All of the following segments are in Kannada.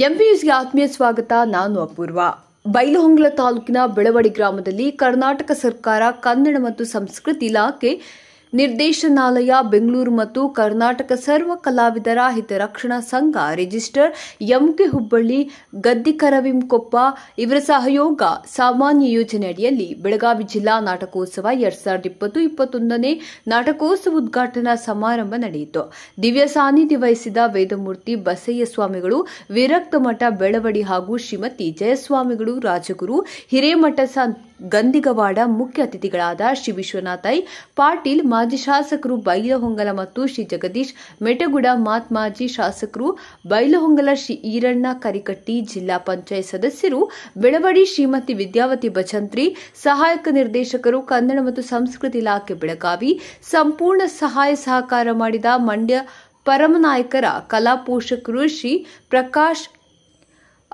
ಎಂಪಿಎಸ್ಗೆ ಆತ್ಮೀಯ ಸ್ವಾಗತ, ನಾನು ಅಪೂರ್ವ. ಬೈಲಹೊಂಗಲ ತಾಲೂಕಿನ ಬೆಳವಡಿ ಗ್ರಾಮದಲ್ಲಿ ಕರ್ನಾಟಕ ಸರ್ಕಾರ ಕನ್ನಡ ಮತ್ತು ಸಂಸ್ಕೃತಿ ಇಲಾಖೆ ನಿರ್ದೇಶನಾಲಯ, ಬೆಂಗಳೂರು ಮತ್ತು ಕರ್ನಾಟಕ ಸರ್ವ ಕಲಾವಿದರ ಹಿತರಕ್ಷಣಾ ಸಂಘ ರಿಜಿಸ್ಟರ್ ಎಂಕೆ ಹುಬ್ಬಳ್ಳಿ ಗದ್ದಿಕರವಿಂಕೊಪ್ಪ ಇವರ ಸಹಯೋಗ ಸಾಮಾನ್ಯ ಯೋಜನೆ ಅಡಿಯಲ್ಲಿ ಬೆಳಗಾವಿ ಜಿಲ್ಲಾ ನಾಟಕೋತ್ಸವ ಎರಡ್ ಸಾವಿರದ ಇಪ್ಪತ್ತು ಇಪ್ಪತ್ತೊಂದನೇ ನಾಟಕೋತ್ಸವ ಉದ್ಘಾಟನಾ ಸಮಾರಂಭ ನಡೆಯಿತು. ದಿವ್ಯ ಸಾನ್ನಿಧ್ಯ ವಹಿಸಿದ ವೇದಮೂರ್ತಿ ಬಸಯ್ಯ ಸ್ವಾಮಿಗಳು, ವಿರಕ್ತಮಠ ಬೆಳವಡಿ ಹಾಗೂ ಶ್ರೀಮತಿ ಜಯಸ್ವಾಮಿಗಳು, ರಾಜಗುರು, ಹಿರೇಮಠ ಗಂದಿಗವಾಡ ಮುಖ್ಯ ಅತಿಥಿಗಳಾದ ಶ್ರೀ ವಿಶ್ವನಾಥ್ ಪಾಟೀಲ್, ಮಾಜಿ ಶಾಸಕರು ಬೈಲಹೊಂಗಲ ಮತ್ತು ಶ್ರೀ ಜಗದೀಶ್, ಮೆಟಗುಡ ಮಾತ್ ಮಾಜಿ ಶಾಸಕರು ಬೈಲಹೊಂಗಲ ಶ್ರೀ ಈರಣ್ಣ ಕರಿಕಟ್ಟಿ, ಜಿಲ್ಲಾ ಪಂಚಾಯತ್ ಸದಸ್ಯರು, ಬೆಳವಡಿ ಶ್ರೀಮತಿ ವಿದ್ಯಾವತಿ ಬಚಂತ್ರಿ ಸಹಾಯಕ ನಿರ್ದೇಶಕರು, ಕನ್ನಡ ಮತ್ತು ಸಂಸ್ಕೃತಿ ಇಲಾಖೆ ಬೆಳಗಾವಿ, ಸಂಪೂರ್ಣ ಸಹಾಯ ಸಹಕಾರ ಮಾಡಿದ ಮಂಡ್ಯ ಪರಮನಾಯಕರ ಕಲಾ ಪೋಷಕರು ಶ್ರೀ ಪ್ರಕಾಶ್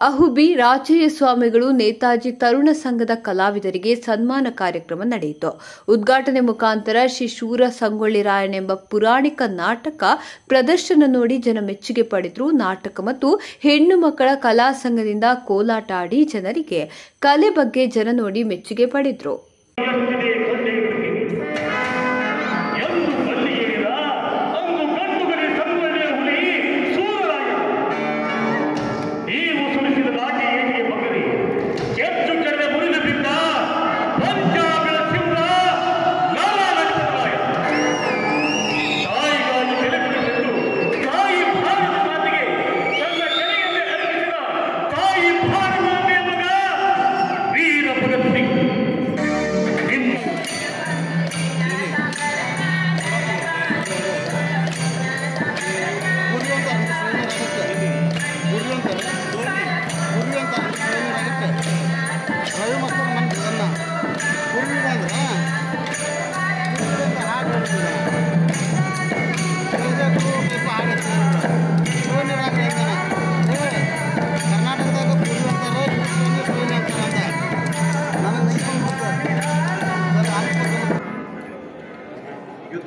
ಅಹುಬಿ ರಾಜಯ್ಯ ಸ್ವಾಮಿಗಳು ನೇತಾಜಿ ತರುಣ ಸಂಘದ ಕಲಾವಿದರಿಗೆ ಸನ್ಮಾನ ಕಾರ್ಯಕ್ರಮ ನಡೆಯಿತು. ಉದ್ಘಾಟನೆ ಮುಖಾಂತರ ಶ್ರೀ ಶೂರ ಸಂಗೊಳ್ಳಿ ಎಂಬ ಪುರಾಣಿಕ ನಾಟಕ ಪ್ರದರ್ಶನ ನೋಡಿ ಜನ ಮೆಚ್ಚುಗೆ ಪಡೆದರು. ನಾಟಕ ಮತ್ತು ಹೆಣ್ಣು ಮಕ್ಕಳ ಕಲಾ ಸಂಘದಿಂದ ಕೋಲಾಟ ಆಡಿ ಜನರಿಗೆ ಕಲೆ ಬಗ್ಗೆ ಜನ ನೋಡಿ ಮೆಚ್ಚುಗೆ ಪಡೆದರು.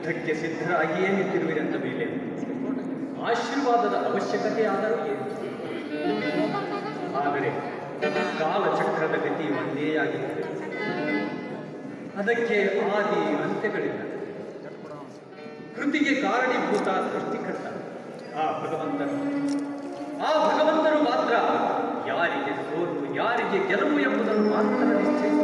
ಯುದ್ಧಕ್ಕೆ ಸಿದ್ಧರಾಗಿಯೇ ನಿಂತಿರುವಿರಂತ ಮೇಲೆ? ಆಶೀರ್ವಾದದ ಅವಶ್ಯಕತೆ ಆದರೂ ಏನು? ಆದರೆ ಕಾಲಚಕ್ರದ ಗತಿ ಒಂದೇ ಆಗಿದೆ ಅದಕ್ಕೆ ಆದಿ ಅಂತ್ಯಗಳಿಲ್ಲ. ಕೃತಿಗೆ ಕಾರಣೀಭೂತ ಸೃಷ್ಟಿಕರ್ತ ಆ ಭಗವಂತನು. ಆ ಭಗವಂತನು ಮಾತ್ರ ಯಾರಿಗೆ ಸೋಲು, ಯಾರಿಗೆ ಗೆಲುವು ಎಂಬುದನ್ನು ಮಾತ್ರ ನಿಶ್ಚಯಿಸಬಲ್ಲ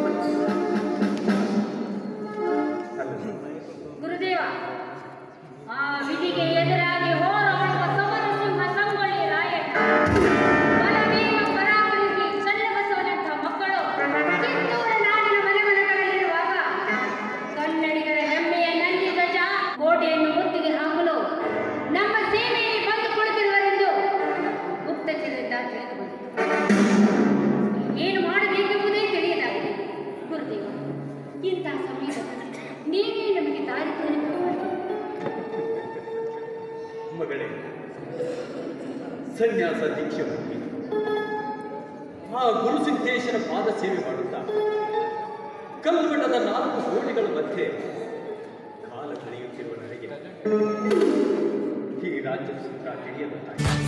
ನೀನೇ ನಮಗೆ ದಾರಿ ಮಗಳೇ ಸನ್ಯಾಸ, ದೀಕ್ಷೆ ಆ ಗುರು ಪಾದ ಸೇವೆ ಮಾಡುತ್ತಾ ಕಲ್ಲುಮಠದ ನಾಲ್ಕು ಗೋಡೆಗಳ ಮಧ್ಯೆ ಕಾಲ ಕಳೆಯುತ್ತಿರುವ ನನಗೆ ಈ ರಾಜ್ಯ ಸೂತ್ರ ತಿಳಿಯದಂತಾಗಿದೆ